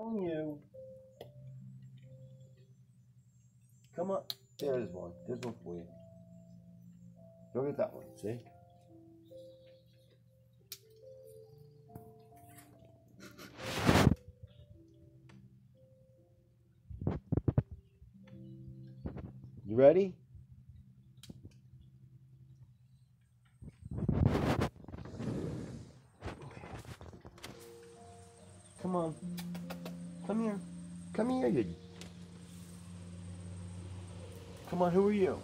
On you. Come on. There's one. There's one for you. Look get that one. See? You ready? Come on. Come here. Come here, you. Come on, who are you?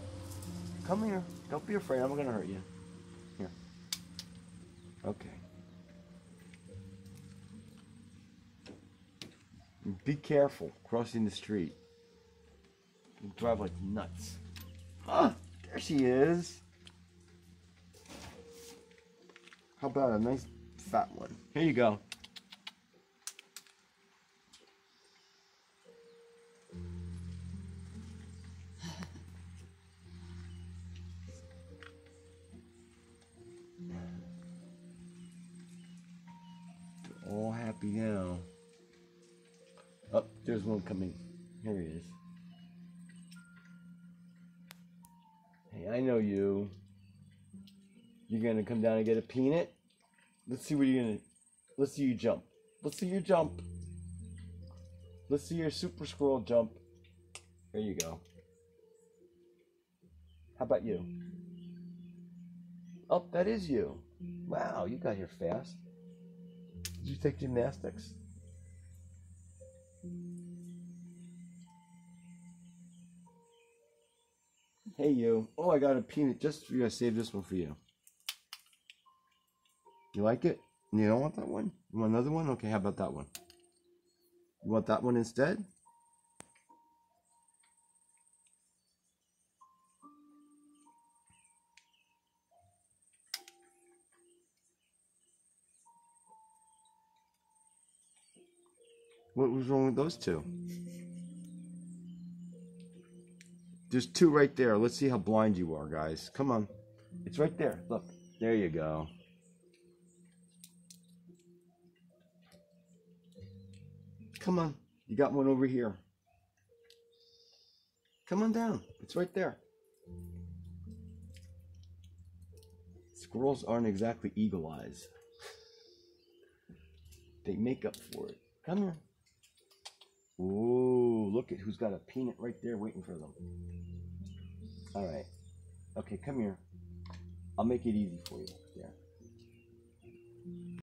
Come here. Don't be afraid. I'm going to hurt you. Here. Okay. Be careful crossing the street. You drive like nuts. Ah, there she is. How about a nice fat one? Here you go. Happy now. Oh, there's one coming. Here he is. Hey, I know you. You're gonna come down and get a peanut? Let's see what you're gonna. Let's see you jump. Let's see you jump. Let's see your super squirrel jump. There you go. How about you? Oh, that is you. Wow, you got here fast. Did you take gymnastics? Hey you. Oh, I got a peanut just for you. I saved this one for you. You like it? You don't want that one? You want another one? Okay, how about that one? You want that one instead? What was wrong with those two? There's two right there. Let's see how blind you are, guys. Come on. It's right there. Look. There you go. Come on. You got one over here. Come on down. It's right there. Squirrels aren't exactly eagle eyes. They make up for it. Come here. Ooh, look at who's got a peanut right there waiting for them. All right. Okay, come here. I'll make it easy for you. There.